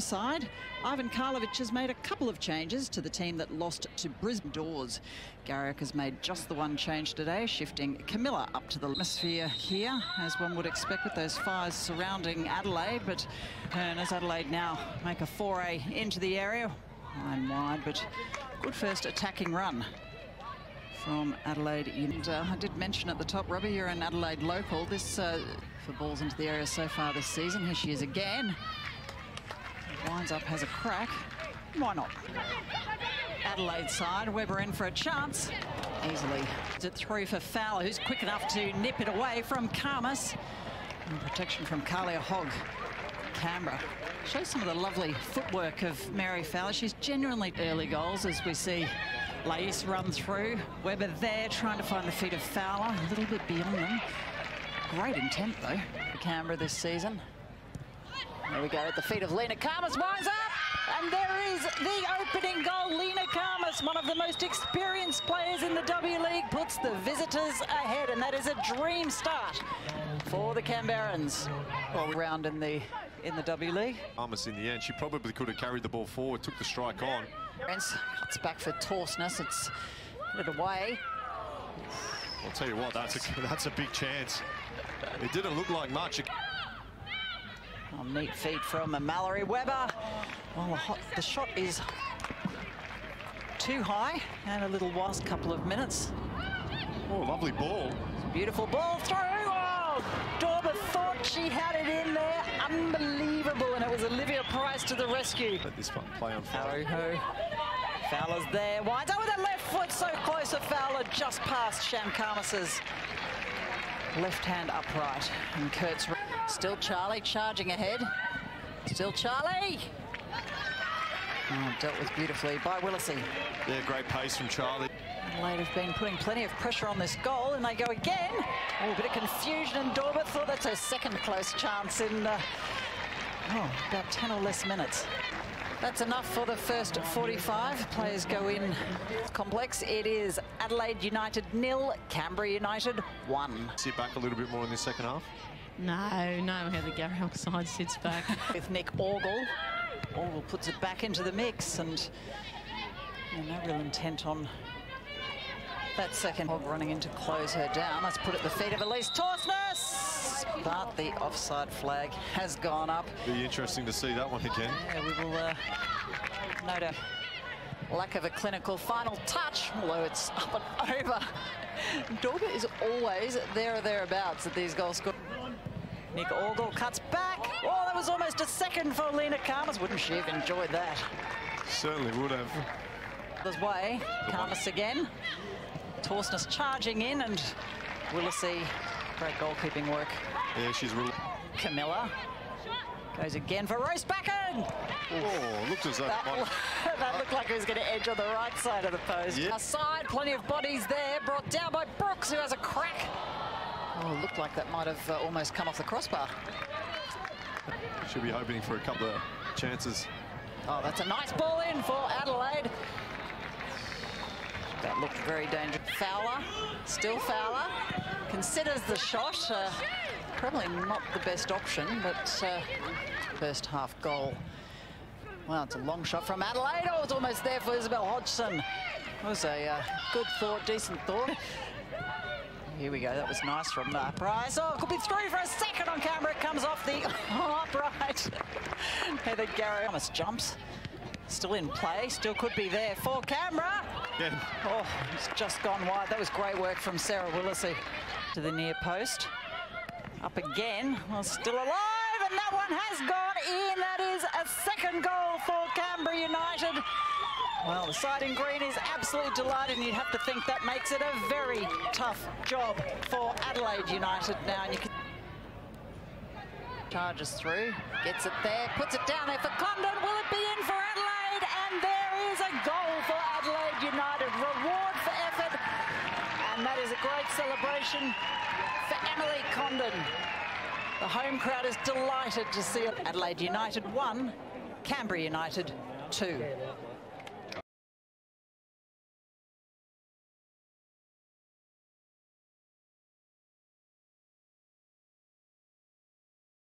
side, Ivan Karlovic has made a couple of changes to the team that lost to Brisbane Doors. Garriock has made just the one change today, shifting Camilla up to the atmosphere here, as one would expect with those fires surrounding Adelaide. But as Adelaide now make a foray into the area, line wide, but good first attacking run from Adelaide. And uh, I did mention at the top, Robbie, you're an Adelaide local. This uh, for balls into the area so far this season. Here she is again. Winds up, has a crack. Why not? Adelaide side, Weber in for a chance. Easily. It's it through for Fowler, who's quick enough to nip it away from Khamis. And protection from Kahlia Hogg. Canberra. Shows some of the lovely footwork of Mary Fowler. She's genuinely early goals as we see Lais run through. Weber there trying to find the feet of Fowler, a little bit beyond them. Great intent though for Canberra this season. There we go at the feet of Leena Khamis, winds up, and there is the opening goal. Leena Khamis, one of the most experienced players in the W League, puts the visitors ahead, and that is a dream start for the Canberrans. Well, round in the in the W League. Khamis in the end, she probably could have carried the ball forward, took the strike on. It's back for Thorsnes. It's put it away. I'll tell you what, that's a that's a big chance. It didn't look like much. Oh, neat feet from Mallory Weber. Well, the, hot, the shot is too high and a little last couple of minutes. Oh, lovely ball. Beautiful ball through. Oh, Dawber thought she had it in there. Unbelievable. And it was Olivia Price to the rescue. Let this one play on Fowler. Fowler's there. Winds over a left foot. So close to Fowler. Just past Sham Khamis's left hand upright. And Kurtz still Charlie charging ahead. Still Charlie. Oh, dealt with beautifully by Willacy. Yeah, great pace from Charlie. Adelaide have been putting plenty of pressure on this goal, and they go again. Oh, a bit of confusion, and Dawber thought that's her second close chance in uh, oh, about 10 or less minutes. That's enough for the first 45. Players go in complex. It is Adelaide United nil, Canberra United one. Sit back a little bit more in the second half. No, no, how the Garriock side sits back. With Nick Orgel. Orgel puts it back into the mix and no real intent on that second Hogg running in to close her down. Let's put it at the feet of Elise Thorsnes. But the offside flag has gone up. Be interesting to see that one again. Yeah, we will uh, note a lack of a clinical final touch, although it's up and over. Dawber is always there or thereabouts at these goal scores. Nick Orgel cuts back. Oh, that was almost a second for Leena Khamis. Wouldn't she have enjoyed that? Certainly would have. This way, Khamis again. Thorsnes charging in and Willacy, great goalkeeping work. Yeah, she's really... Camilla goes again for Roestbakken. Oh, looked as though... That, that looked like it was going to edge on the right side of the post. Yeah. Aside, plenty of bodies there, brought down by Brooks, who has a crack. Oh, looked like that might have uh, almost come off the crossbar. Should be hoping for a couple of chances. Oh, that's a nice ball in for Adelaide. That looked very dangerous. Fowler, still Fowler, considers the shot. Uh, probably not the best option, but uh, first half goal. Well, it's a long shot from Adelaide. Oh, it's almost there for Isabel Hodgson. It was a uh, good thought, decent thought. Here we go. That was nice from uh, Price. Oh, could be through for a second on camera. It comes off the upright. Heather Garriock almost jumps. Still in play. Still could be there for Canberra. Yeah. Oh, it's just gone wide. That was great work from Sarah Willacy to the near post. Up again. Well, still alive, and that one has gone in. That is a second goal for Canberra United. Well, the side in green is absolutely delighted, and you'd have to think that makes it a very tough job for Adelaide United now. And you can charges through, gets it there, puts it down there for Condon. Will it be in for Adelaide? And there is a goal for Adelaide United. Reward for effort, and that is a great celebration for Emily Condon. The home crowd is delighted to see it. Adelaide United 1, Canberra United 2.